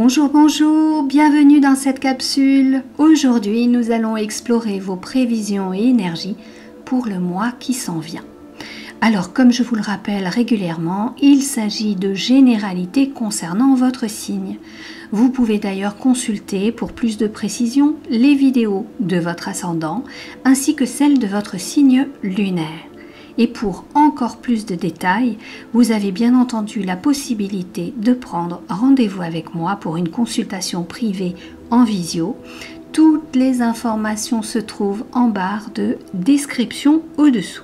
Bonjour, bonjour, bienvenue dans cette capsule. Aujourd'hui, nous allons explorer vos prévisions et énergies pour le mois qui s'en vient. Alors, comme je vous le rappelle régulièrement, il s'agit de généralités concernant votre signe. Vous pouvez d'ailleurs consulter pour plus de précision les vidéos de votre ascendant ainsi que celles de votre signe lunaire. Et pour encore plus de détails, vous avez bien entendu la possibilité de prendre rendez-vous avec moi pour une consultation privée en visio. Toutes les informations se trouvent en barre de description au-dessous.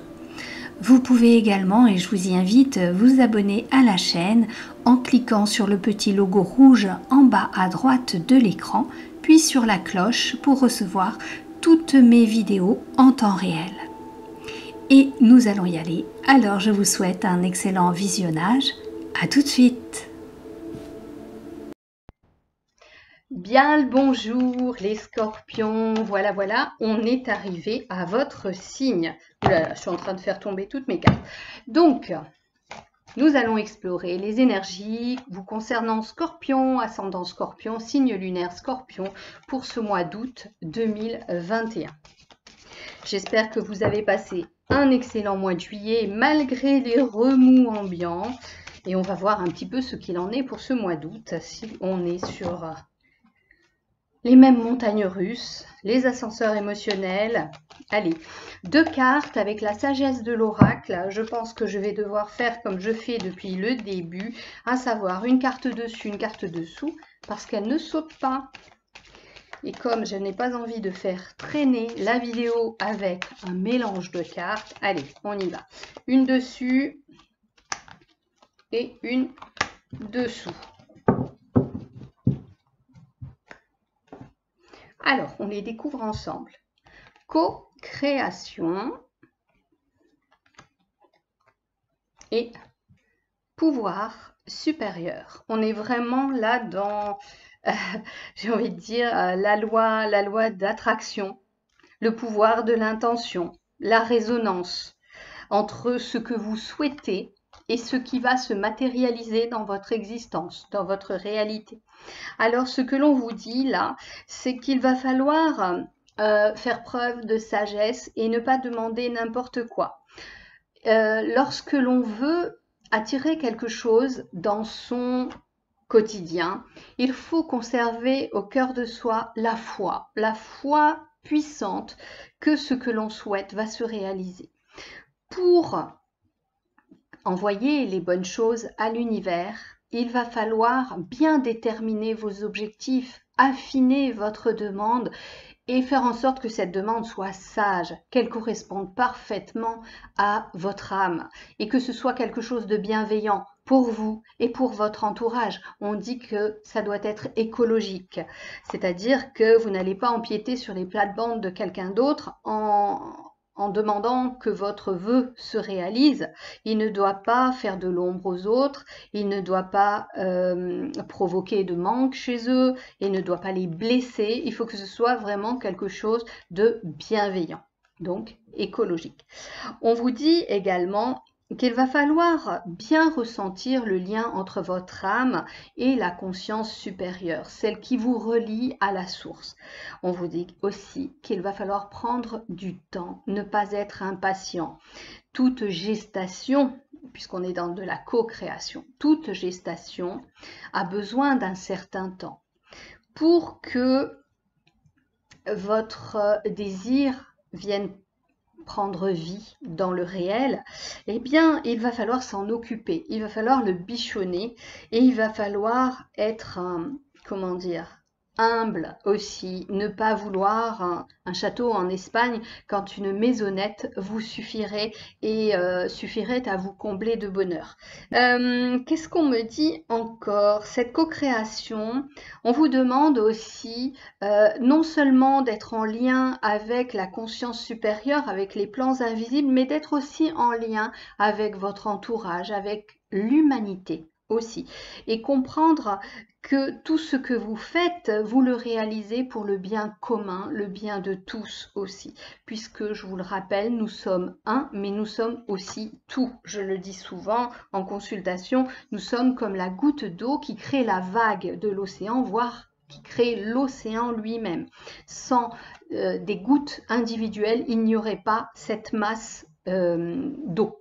Vous pouvez également, et je vous y invite, vous abonner à la chaîne en cliquant sur le petit logo rouge en bas à droite de l'écran, puis sur la cloche pour recevoir toutes mes vidéos en temps réel et nous allons y aller. Alors je vous souhaite un excellent visionnage. À tout de suite. Bien le bonjour les scorpions. Voilà, voilà, on est arrivé à votre signe. Je suis en train de faire tomber toutes mes cartes. Donc, nous allons explorer les énergies vous concernant scorpion, ascendant scorpion, signe lunaire scorpion pour ce mois d'août 2021. J'espère que vous avez passé un excellent mois de juillet malgré les remous ambiants. Et on va voir un petit peu ce qu'il en est pour ce mois d'août, si on est sur les mêmes montagnes russes, les ascenseurs émotionnels. Allez, deux cartes avec la sagesse de l'oracle. Je pense que je vais devoir faire comme je fais depuis le début, à savoir une carte dessus, une carte dessous, parce qu'elle ne saute pas. Et comme je n'ai pas envie de faire traîner la vidéo avec un mélange de cartes, allez, on y va. Une dessus et une dessous. Alors, on les découvre ensemble. Co-création et pouvoir supérieur. On est vraiment là dans j'ai envie de dire, euh, la loi, la loi d'attraction, le pouvoir de l'intention, la résonance entre ce que vous souhaitez et ce qui va se matérialiser dans votre existence, dans votre réalité. Alors ce que l'on vous dit là, c'est qu'il va falloir euh, faire preuve de sagesse et ne pas demander n'importe quoi. Euh, lorsque l'on veut attirer quelque chose dans son quotidien, il faut conserver au cœur de soi la foi, la foi puissante que ce que l'on souhaite va se réaliser. Pour envoyer les bonnes choses à l'univers, il va falloir bien déterminer vos objectifs, affiner votre demande et faire en sorte que cette demande soit sage, qu'elle corresponde parfaitement à votre âme et que ce soit quelque chose de bienveillant pour vous et pour votre entourage. On dit que ça doit être écologique, c'est-à-dire que vous n'allez pas empiéter sur les plates-bandes de quelqu'un d'autre en, en demandant que votre vœu se réalise. Il ne doit pas faire de l'ombre aux autres, il ne doit pas euh, provoquer de manque chez eux, il ne doit pas les blesser. Il faut que ce soit vraiment quelque chose de bienveillant, donc écologique. On vous dit également qu'il va falloir bien ressentir le lien entre votre âme et la conscience supérieure, celle qui vous relie à la source. On vous dit aussi qu'il va falloir prendre du temps, ne pas être impatient. Toute gestation, puisqu'on est dans de la co-création, toute gestation a besoin d'un certain temps pour que votre désir vienne prendre vie dans le réel, eh bien, il va falloir s'en occuper, il va falloir le bichonner et il va falloir être, comment dire, humble aussi, ne pas vouloir un, château en Espagne quand une maisonnette vous suffirait et euh, suffirait à vous combler de bonheur. Euh, qu'est-ce qu'on me dit encore? Cette co-création, on vous demande aussi euh, non seulement d'être en lien avec la conscience supérieure, avec les plans invisibles, mais d'être aussi en lien avec votre entourage, avec l'humanité aussi. Et comprendre que tout ce que vous faites, vous le réalisez pour le bien commun, le bien de tous aussi. Puisque, je vous le rappelle, nous sommes un, mais nous sommes aussi tout. Je le dis souvent en consultation, nous sommes comme la goutte d'eau qui crée la vague de l'océan, voire qui crée l'océan lui-même. Sans euh, des gouttes individuelles, il n'y aurait pas cette masse euh, d'eau.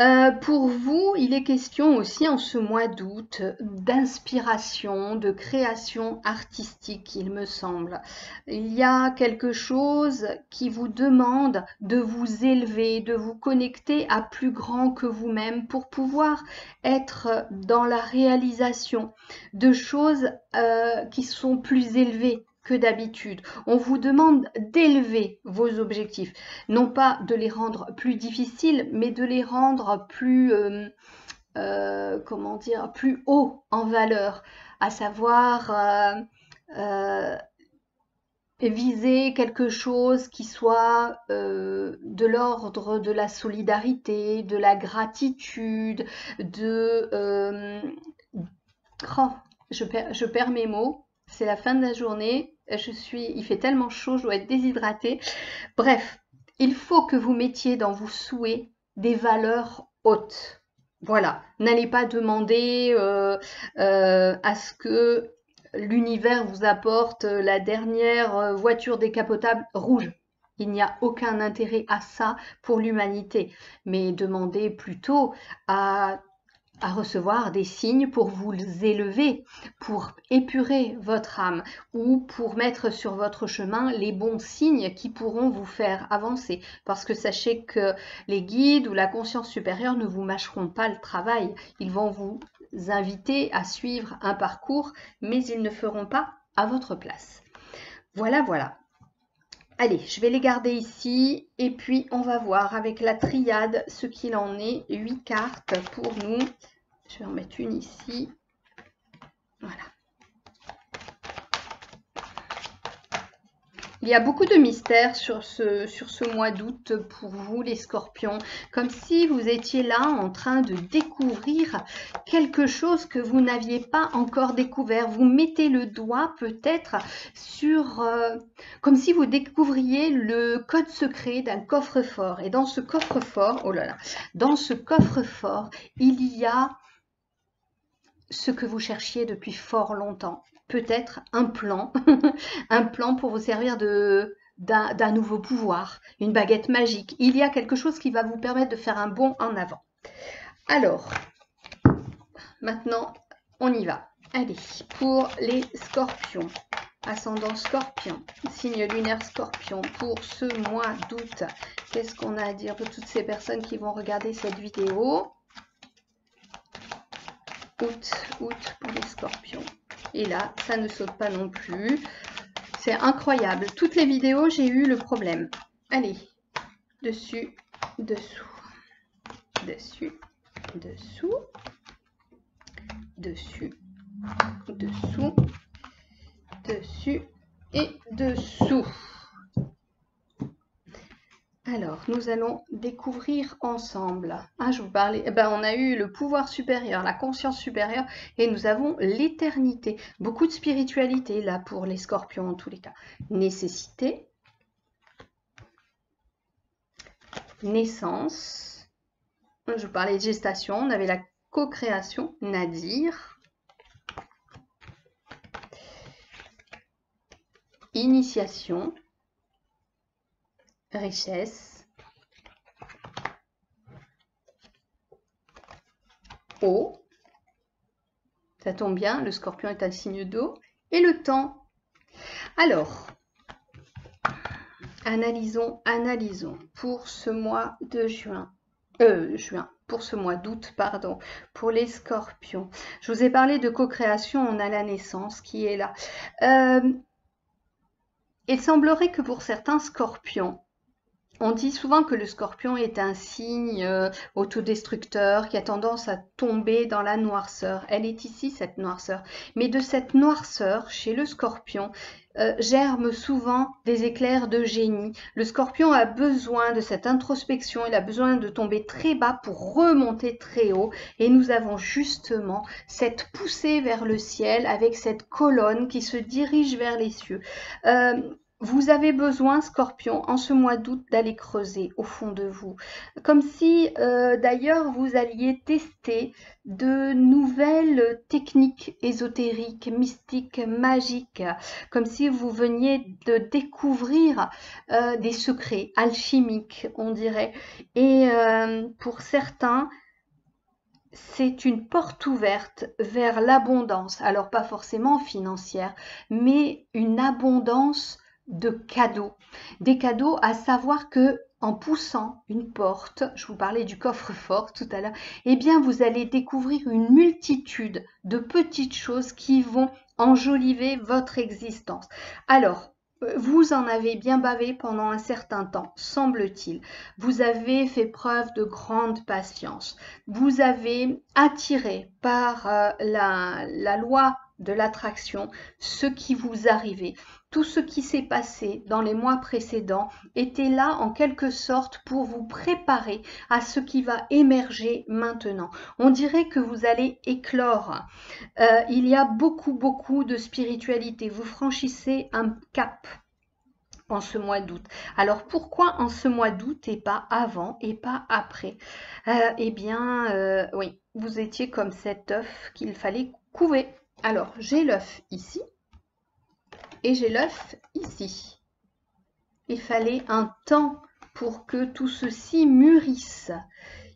Euh, pour vous, il est question aussi en ce mois d'août d'inspiration, de création artistique, il me semble. Il y a quelque chose qui vous demande de vous élever, de vous connecter à plus grand que vous-même pour pouvoir être dans la réalisation de choses euh, qui sont plus élevées que d'habitude. On vous demande d'élever vos objectifs, non pas de les rendre plus difficiles, mais de les rendre plus, euh, euh, comment dire, plus haut en valeur, à savoir euh, viser quelque chose qui soit de l'ordre de la solidarité, de la gratitude, de... Oh, je, je perds mes mots c'est la fin de la journée, je suis, il fait tellement chaud, je dois être déshydratée. Bref, il faut que vous mettiez dans vos souhaits des valeurs hautes. Voilà, n'allez pas demander euh, euh, à ce que l'univers vous apporte la dernière euh, voiture décapotable rouge. Il n'y a aucun intérêt à ça pour l'humanité, mais demandez plutôt à à recevoir des signes pour vous élever, pour épurer votre âme ou pour mettre sur votre chemin les bons signes qui pourront vous faire avancer. Parce que sachez que les guides ou la conscience supérieure ne vous mâcheront pas le travail. Ils vont vous inviter à suivre un parcours, mais ils ne feront pas à votre place. Voilà, voilà. Allez, je vais les garder ici et puis on va voir avec la triade ce qu'il en est. 8 cartes pour nous. Je vais en mettre une ici. Voilà. Il y a beaucoup de mystères sur ce, sur ce mois d'août pour vous les scorpions, comme si vous étiez là en train de découvrir quelque chose que vous n'aviez pas encore découvert. Vous mettez le doigt peut-être sur, euh, comme si vous découvriez le code secret d'un coffre-fort. Et dans ce coffre-fort, oh là là, dans ce coffre-fort, il y a ce que vous cherchiez depuis fort longtemps. Peut-être un plan, un plan pour vous servir de d'un nouveau pouvoir, une baguette magique. Il y a quelque chose qui va vous permettre de faire un bond en avant. Alors, maintenant, on y va. Allez, pour les scorpions, ascendant scorpion, signe lunaire scorpion, pour ce mois d'août, qu'est-ce qu'on a à dire de toutes ces personnes qui vont regarder cette vidéo? Août, août pour les scorpions. Et là, ça ne saute pas non plus. C'est incroyable. Toutes les vidéos, j'ai eu le problème. Allez, dessus, dessous, dessus, dessous, dessus, dessous, dessus et dessous. Alors, nous allons découvrir ensemble. Ah, je vous parlais, eh ben, on a eu le pouvoir supérieur, la conscience supérieure, et nous avons l'éternité. Beaucoup de spiritualité là pour les scorpions en tous les cas. Nécessité, naissance. Je vous parlais de gestation, on avait la co-création, nadir. Initiation, richesse, eau, ça tombe bien, le scorpion est un signe d'eau, et le temps. Alors, analysons, analysons pour ce mois de juin, euh, juin, pour ce mois d'août, pardon, pour les scorpions. Je vous ai parlé de co-création, on a la naissance qui est là. Euh, il semblerait que pour certains scorpions, on dit souvent que le scorpion est un signe euh, autodestructeur qui a tendance à tomber dans la noirceur. Elle est ici, cette noirceur. Mais de cette noirceur, chez le scorpion, euh, germent souvent des éclairs de génie. Le scorpion a besoin de cette introspection, il a besoin de tomber très bas pour remonter très haut. Et nous avons justement cette poussée vers le ciel avec cette colonne qui se dirige vers les cieux. Euh, vous avez besoin, scorpion, en ce mois d'août, d'aller creuser au fond de vous. Comme si, euh, d'ailleurs, vous alliez tester de nouvelles techniques ésotériques, mystiques, magiques. Comme si vous veniez de découvrir euh, des secrets alchimiques, on dirait. Et euh, pour certains, c'est une porte ouverte vers l'abondance. Alors pas forcément financière, mais une abondance de cadeaux. Des cadeaux à savoir que en poussant une porte, je vous parlais du coffre-fort tout à l'heure, eh bien vous allez découvrir une multitude de petites choses qui vont enjoliver votre existence. Alors, vous en avez bien bavé pendant un certain temps, semble-t-il. Vous avez fait preuve de grande patience. Vous avez attiré par euh, la loi de l'attraction ce qui vous arrivait. Tout ce qui s'est passé dans les mois précédents était là en quelque sorte pour vous préparer à ce qui va émerger maintenant. On dirait que vous allez éclore. Euh, il y a beaucoup, beaucoup de spiritualité. Vous franchissez un cap en ce mois d'août. Alors pourquoi en ce mois d'août et pas avant et pas après? Euh, Eh bien, euh, oui, vous étiez comme cet œuf qu'il fallait couver. Alors, j'ai l'œuf ici et j'ai l'œuf ici. Il fallait un temps pour que tout ceci mûrisse.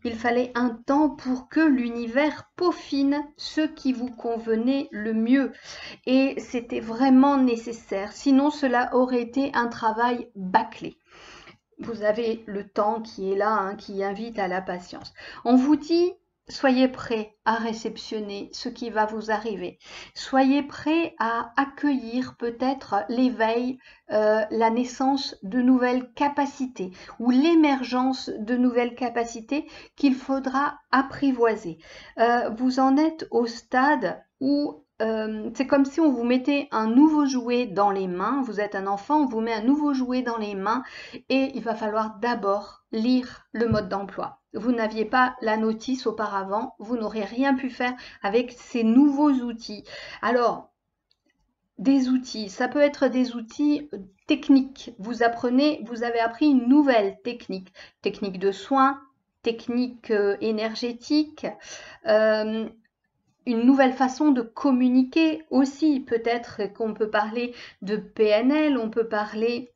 Il fallait un temps pour que l'univers peaufine ce qui vous convenait le mieux. Et c'était vraiment nécessaire. Sinon, cela aurait été un travail bâclé. Vous avez le temps qui est là, hein, qui invite à la patience. On vous dit Soyez prêts à réceptionner ce qui va vous arriver. Soyez prêts à accueillir peut-être l'éveil, euh, la naissance de nouvelles capacités ou l'émergence de nouvelles capacités qu'il faudra apprivoiser. Euh, vous en êtes au stade où euh, c'est comme si on vous mettait un nouveau jouet dans les mains. Vous êtes un enfant, on vous met un nouveau jouet dans les mains et il va falloir d'abord lire le mode d'emploi vous n'aviez pas la notice auparavant, vous n'aurez rien pu faire avec ces nouveaux outils. Alors, des outils, ça peut être des outils techniques. Vous apprenez, vous avez appris une nouvelle technique, technique de soins, technique euh, énergétique, euh, une nouvelle façon de communiquer aussi. Peut-être qu'on peut parler de PNL, on peut parler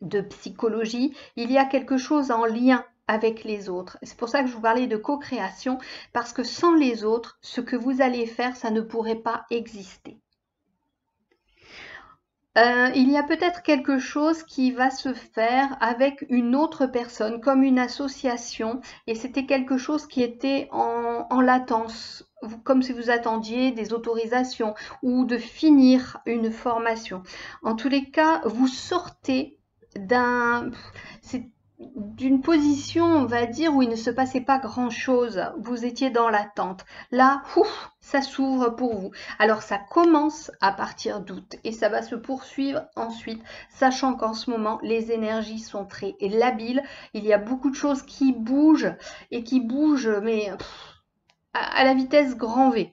de psychologie. Il y a quelque chose en lien avec les autres. C'est pour ça que je vous parlais de co-création, parce que sans les autres, ce que vous allez faire, ça ne pourrait pas exister. Euh, il y a peut-être quelque chose qui va se faire avec une autre personne, comme une association, et c'était quelque chose qui était en, en latence, comme si vous attendiez des autorisations ou de finir une formation. En tous les cas, vous sortez d'un d'une position, on va dire, où il ne se passait pas grand-chose. Vous étiez dans l'attente. Là, ça s'ouvre pour vous. Alors ça commence à partir d'août et ça va se poursuivre ensuite, sachant qu'en ce moment, les énergies sont très labiles. Il y a beaucoup de choses qui bougent et qui bougent, mais à la vitesse grand V.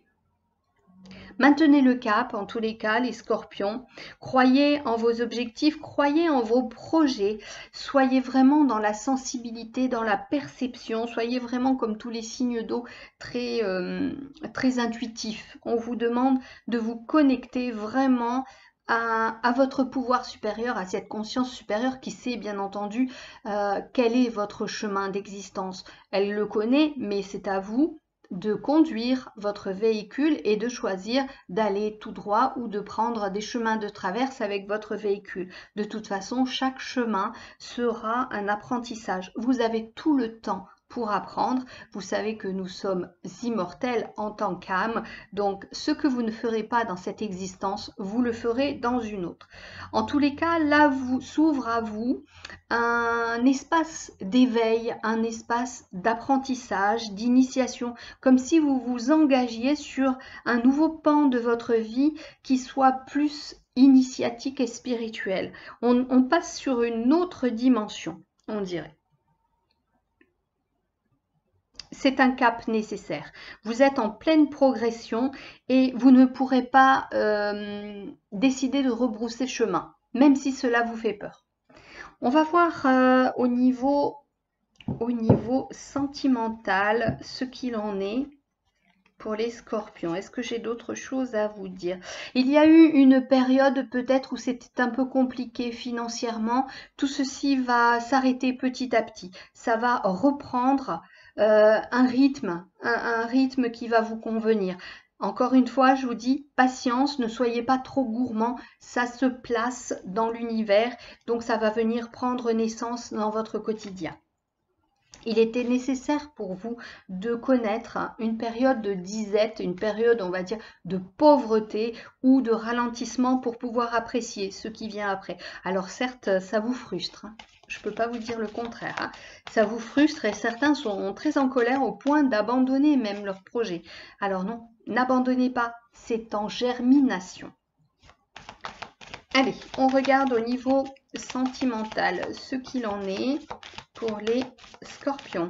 Maintenez le cap, en tous les cas, les scorpions. Croyez en vos objectifs, croyez en vos projets. Soyez vraiment dans la sensibilité, dans la perception. Soyez vraiment comme tous les signes d'eau, très, euh, très intuitifs. On vous demande de vous connecter vraiment à, votre pouvoir supérieur, à cette conscience supérieure qui sait bien entendu euh, quel est votre chemin d'existence. Elle le connaît, mais c'est à vous de conduire votre véhicule et de choisir d'aller tout droit ou de prendre des chemins de traverse avec votre véhicule. De toute façon, chaque chemin sera un apprentissage. Vous avez tout le temps pour apprendre. Vous savez que nous sommes immortels en tant qu'âme, donc ce que vous ne ferez pas dans cette existence, vous le ferez dans une autre. En tous les cas, là vous s'ouvre à vous un espace d'éveil, un espace d'apprentissage, d'initiation, comme si vous vous engagiez sur un nouveau pan de votre vie qui soit plus initiatique et spirituel. On, on passe sur une autre dimension, on dirait c'est un cap nécessaire. Vous êtes en pleine progression et vous ne pourrez pas euh, décider de rebrousser chemin, même si cela vous fait peur. On va voir euh, au, niveau, au niveau sentimental ce qu'il en est pour les scorpions. Est-ce que j'ai d'autres choses à vous dire? Il y a eu une période peut-être où c'était un peu compliqué financièrement. Tout ceci va s'arrêter petit à petit. Ça va reprendre euh, un rythme, un, rythme qui va vous convenir. Encore une fois, je vous dis, patience, ne soyez pas trop gourmand, ça se place dans l'univers, donc ça va venir prendre naissance dans votre quotidien. Il était nécessaire pour vous de connaître une période de disette, une période, on va dire, de pauvreté ou de ralentissement pour pouvoir apprécier ce qui vient après. Alors certes, ça vous frustre, hein je ne peux pas vous dire le contraire. Hein. Ça vous frustre et certains sont très en colère au point d'abandonner même leur projet. Alors non, n'abandonnez pas, c'est en germination. Allez, on regarde au niveau sentimental ce qu'il en est pour les scorpions.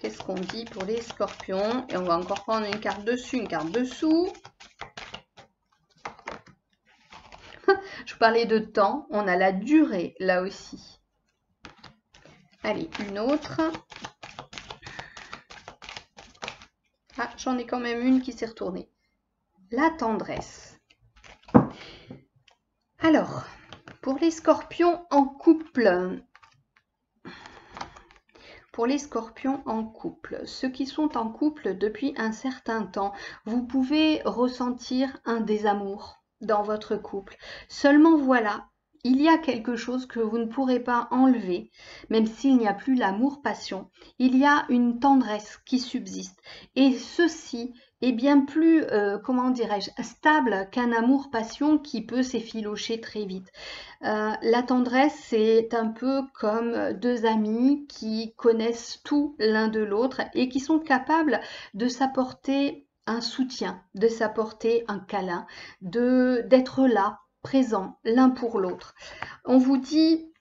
Qu'est-ce qu'on dit pour les scorpions? Et on va encore prendre une carte dessus, une carte dessous. Je parlais de temps, on a la durée là aussi. Allez, une autre. Ah, j'en ai quand même une qui s'est retournée. La tendresse. Alors, pour les scorpions en couple, pour les scorpions en couple, ceux qui sont en couple depuis un certain temps, vous pouvez ressentir un désamour, dans votre couple. Seulement voilà, il y a quelque chose que vous ne pourrez pas enlever, même s'il n'y a plus l'amour-passion, il y a une tendresse qui subsiste. Et ceci est bien plus, euh, comment dirais-je, stable qu'un amour-passion qui peut s'effilocher très vite. Euh, la tendresse, c'est un peu comme deux amis qui connaissent tout l'un de l'autre et qui sont capables de s'apporter un soutien, de s'apporter un câlin, de d'être là, présent l'un pour l'autre. On vous dit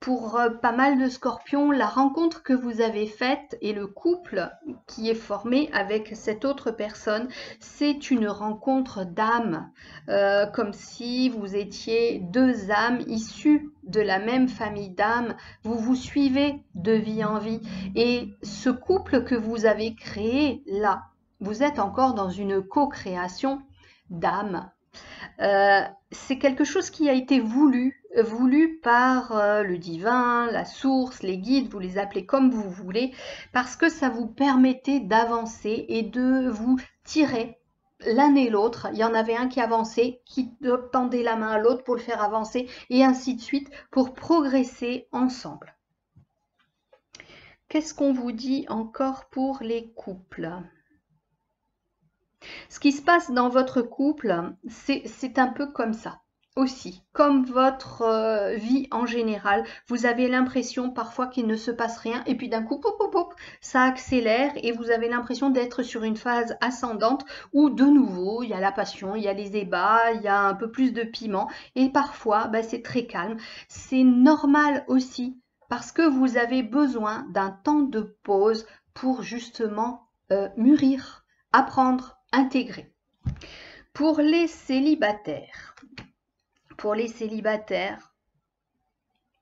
pour euh, pas mal de scorpions, la rencontre que vous avez faite et le couple qui est formé avec cette autre personne, c'est une rencontre d'âmes, euh, comme si vous étiez deux âmes issues de la même famille d'âmes, vous vous suivez de vie en vie. Et ce couple que vous avez créé là, vous êtes encore dans une co-création d'âme. Euh, c'est quelque chose qui a été voulu, voulu par euh, le divin, la source, les guides, vous les appelez comme vous voulez, parce que ça vous permettait d'avancer et de vous tirer l'un et l'autre. Il y en avait un qui avançait, qui tendait la main à l'autre pour le faire avancer, et ainsi de suite, pour progresser ensemble. Qu'est-ce qu'on vous dit encore pour les couples? Ce qui se passe dans votre couple, c'est un peu comme ça aussi, comme votre euh, vie en général. Vous avez l'impression parfois qu'il ne se passe rien et puis d'un coup, ça accélère et vous avez l'impression d'être sur une phase ascendante où de nouveau, il y a la passion, il y a les ébats, il y a un peu plus de piment et parfois, bah, c'est très calme. C'est normal aussi parce que vous avez besoin d'un temps de pause pour justement euh, mûrir, apprendre, intégré. Pour les célibataires, pour les célibataires,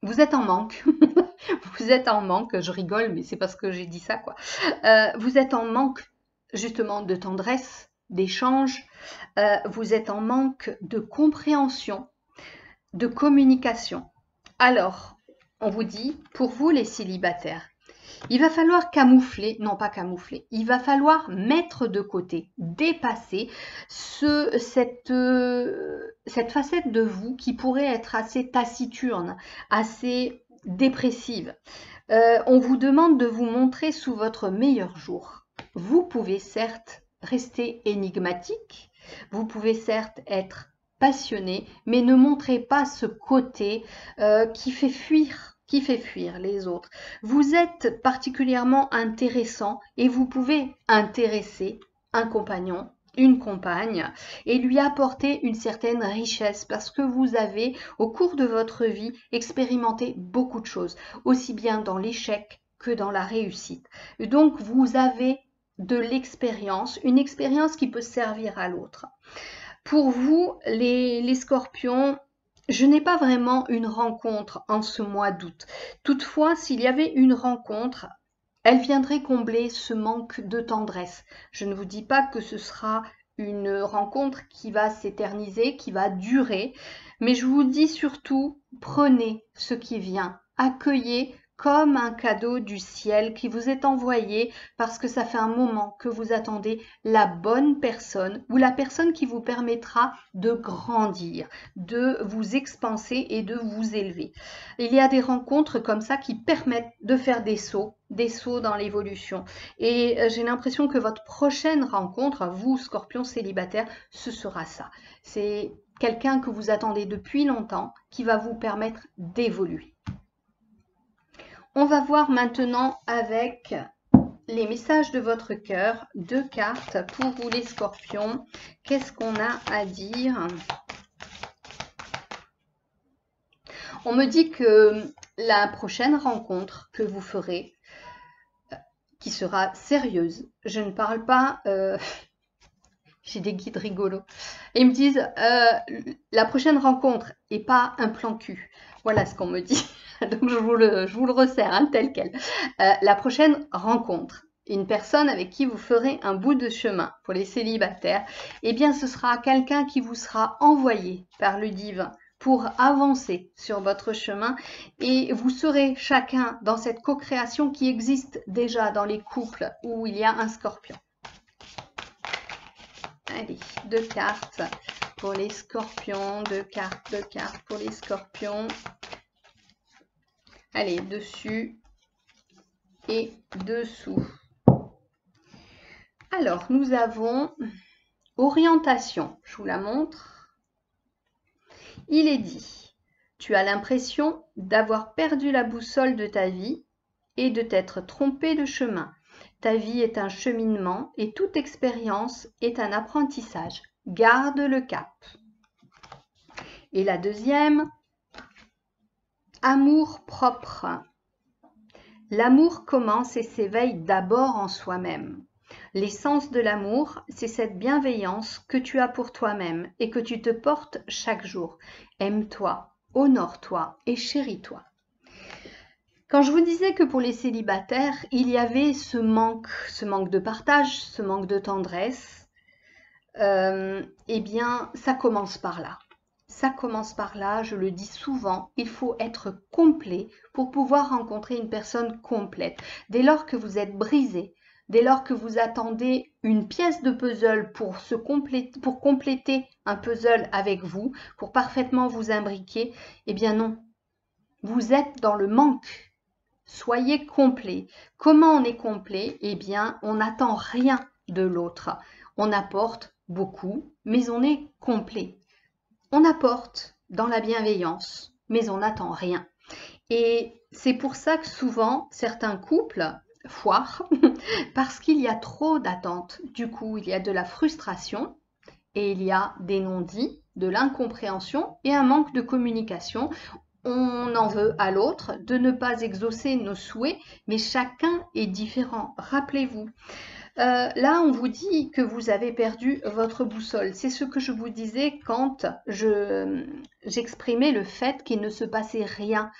vous êtes en manque. vous êtes en manque, je rigole, mais c'est parce que j'ai dit ça, quoi. Euh, vous êtes en manque justement de tendresse, d'échange, euh, vous êtes en manque de compréhension, de communication. Alors, on vous dit, pour vous les célibataires, il va falloir camoufler, non pas camoufler, il va falloir mettre de côté, dépasser euh, cette facette de vous qui pourrait être assez taciturne, assez dépressive. Euh, on vous demande de vous montrer sous votre meilleur jour. Vous pouvez certes rester énigmatique, vous pouvez certes être passionné, mais ne montrez pas ce côté euh, qui fait fuir qui fait fuir les autres. Vous êtes particulièrement intéressant et vous pouvez intéresser un compagnon, une compagne et lui apporter une certaine richesse parce que vous avez au cours de votre vie expérimenté beaucoup de choses, aussi bien dans l'échec que dans la réussite. Donc vous avez de l'expérience, une expérience qui peut servir à l'autre. Pour vous, les, scorpions, je n'ai pas vraiment une rencontre en ce mois d'août. Toutefois, s'il y avait une rencontre, elle viendrait combler ce manque de tendresse. Je ne vous dis pas que ce sera une rencontre qui va s'éterniser, qui va durer, mais je vous dis surtout, prenez ce qui vient, accueillez comme un cadeau du ciel qui vous est envoyé parce que ça fait un moment que vous attendez la bonne personne ou la personne qui vous permettra de grandir, de vous expanser et de vous élever. Il y a des rencontres comme ça qui permettent de faire des sauts, des sauts dans l'évolution. Et euh, j'ai l'impression que votre prochaine rencontre, vous, scorpion célibataire, ce sera ça. C'est quelqu'un que vous attendez depuis longtemps qui va vous permettre d'évoluer. On va voir maintenant avec les messages de votre cœur, deux cartes pour vous les scorpions. Qu'est-ce qu'on a à dire? On me dit que la prochaine rencontre que vous ferez, euh, qui sera sérieuse, je ne parle pas... Euh, j'ai des guides rigolos. ils me disent, euh, la prochaine rencontre et pas un plan cul. Voilà ce qu'on me dit. Donc je vous le, je vous le resserre hein, tel quel. Euh, la prochaine rencontre, une personne avec qui vous ferez un bout de chemin pour les célibataires, eh bien ce sera quelqu'un qui vous sera envoyé par le divin pour avancer sur votre chemin et vous serez chacun dans cette co-création qui existe déjà dans les couples où il y a un scorpion. Allez, deux cartes pour les scorpions, deux cartes, deux cartes pour les scorpions. Allez, dessus et dessous. Alors, nous avons orientation. Je vous la montre. Il est dit, tu as l'impression d'avoir perdu la boussole de ta vie et de t'être trompé de chemin. Ta vie est un cheminement et toute expérience est un apprentissage. Garde le cap. Et la deuxième, Amour propre. L'amour commence et s'éveille d'abord en soi-même. L'essence de l'amour, c'est cette bienveillance que tu as pour toi-même et que tu te portes chaque jour. Aime-toi, honore-toi et chéris-toi. Quand je vous disais que pour les célibataires, il y avait ce manque, ce manque de partage, ce manque de tendresse, euh, eh bien, ça commence par là. Ça commence par là, je le dis souvent, il faut être complet pour pouvoir rencontrer une personne complète. Dès lors que vous êtes brisé, dès lors que vous attendez une pièce de puzzle pour, se compléter, pour compléter un puzzle avec vous, pour parfaitement vous imbriquer, eh bien non, vous êtes dans le manque. Soyez complet. Comment on est complet? Eh bien, on n'attend rien de l'autre. On apporte beaucoup, mais on est complet. On apporte dans la bienveillance, mais on n'attend rien. Et c'est pour ça que souvent certains couples foirent parce qu'il y a trop d'attentes. Du coup, il y a de la frustration et il y a des non-dits, de l'incompréhension et un manque de communication. On en veut à l'autre de ne pas exaucer nos souhaits, mais chacun est différent. Rappelez-vous, euh, là, on vous dit que vous avez perdu votre boussole. C'est ce que je vous disais quand j'exprimais le fait qu'il ne se passait rien,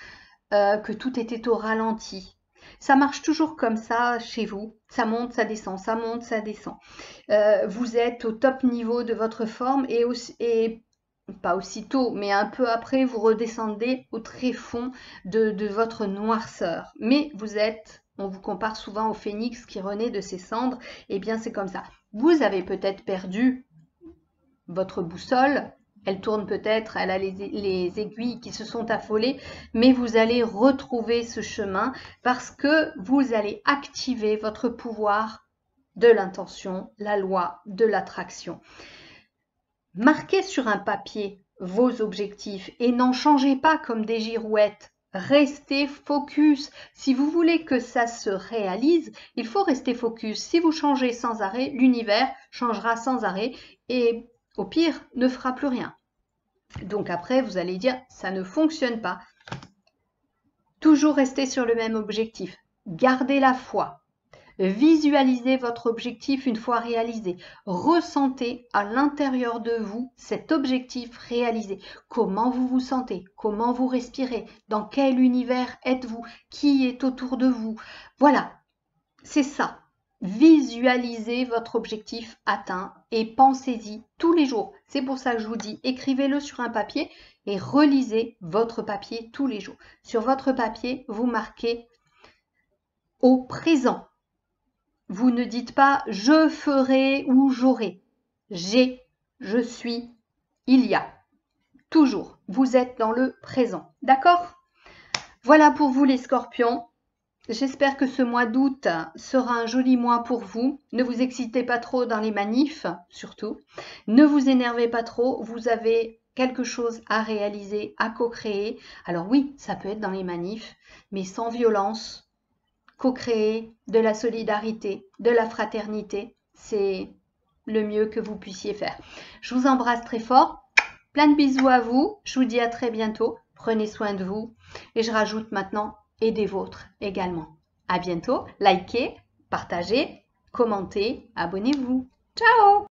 euh, que tout était au ralenti. Ça marche toujours comme ça chez vous. Ça monte, ça descend, ça monte, ça descend. Euh, vous êtes au top niveau de votre forme et, et pas aussitôt, mais un peu après, vous redescendez au tréfonds de, de votre noirceur. Mais vous êtes on vous compare souvent au phénix qui renaît de ses cendres, eh bien c'est comme ça. Vous avez peut-être perdu votre boussole, elle tourne peut-être, elle a les, aiguilles qui se sont affolées, mais vous allez retrouver ce chemin parce que vous allez activer votre pouvoir de l'intention, la loi de l'attraction. Marquez sur un papier vos objectifs et n'en changez pas comme des girouettes. Restez focus. Si vous voulez que ça se réalise, il faut rester focus. Si vous changez sans arrêt, l'univers changera sans arrêt et au pire, ne fera plus rien. Donc après, vous allez dire, ça ne fonctionne pas. Toujours rester sur le même objectif. Gardez la foi. Visualisez votre objectif une fois réalisé. Ressentez à l'intérieur de vous cet objectif réalisé. Comment vous vous sentez? Comment vous respirez? Dans quel univers êtes-vous? Qui est autour de vous? Voilà, c'est ça. Visualisez votre objectif atteint et pensez-y tous les jours. C'est pour ça que je vous dis, écrivez-le sur un papier et relisez votre papier tous les jours. Sur votre papier, vous marquez au présent. Vous ne dites pas je ferai ou j'aurai. J'ai, je suis, il y a. Toujours, vous êtes dans le présent. D'accord? Voilà pour vous les scorpions. J'espère que ce mois d'août sera un joli mois pour vous. Ne vous excitez pas trop dans les manifs, surtout. Ne vous énervez pas trop. Vous avez quelque chose à réaliser, à co-créer. Alors oui, ça peut être dans les manifs, mais sans violence. Co-créer de la solidarité, de la fraternité, c'est le mieux que vous puissiez faire. Je vous embrasse très fort. Plein de bisous à vous. Je vous dis à très bientôt. Prenez soin de vous. Et je rajoute maintenant et des vôtres également. À bientôt, likez, partagez, commentez, abonnez-vous. Ciao